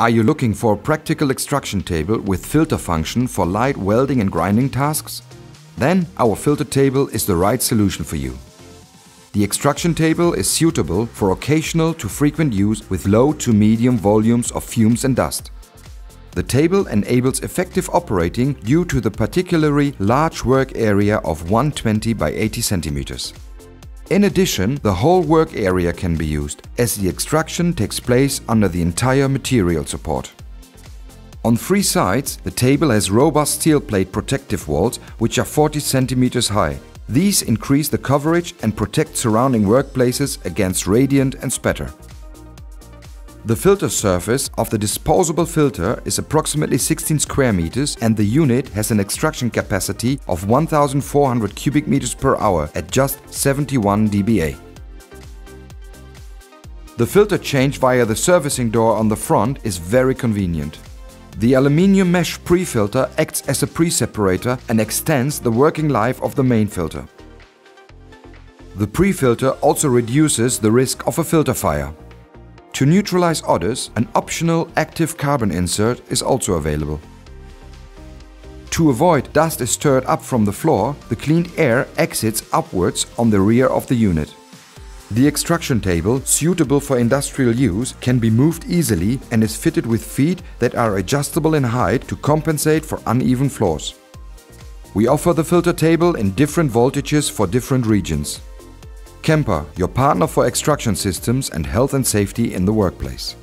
Are you looking for a practical extraction table with filter function for light welding and grinding tasks? Then our filter table is the right solution for you. The extraction table is suitable for occasional to frequent use with low to medium volumes of fumes and dust. The table enables effective operating due to the particularly large work area of 120 by 80 centimeters. In addition, the whole work area can be used, as the extraction takes place under the entire material support. On three sides, the table has robust steel plate protective walls which are 40 centimeters high. These increase the coverage and protect surrounding workplaces against radiant and spatter. The filter surface of the disposable filter is approximately 16 square meters and the unit has an extraction capacity of 1400 cubic meters per hour at just 71 dBA. The filter change via the servicing door on the front is very convenient. The aluminium mesh pre-filter acts as a pre-separator and extends the working life of the main filter. The pre-filter also reduces the risk of a filter fire. To neutralize odors, an optional active carbon insert is also available. To avoid dust is stirred up from the floor, the cleaned air exits upwards on the rear of the unit. The extraction table, suitable for industrial use, can be moved easily and is fitted with feet that are adjustable in height to compensate for uneven floors. We offer the filter table in different voltages for different regions. Kemper, your partner for extraction systems and health and safety in the workplace.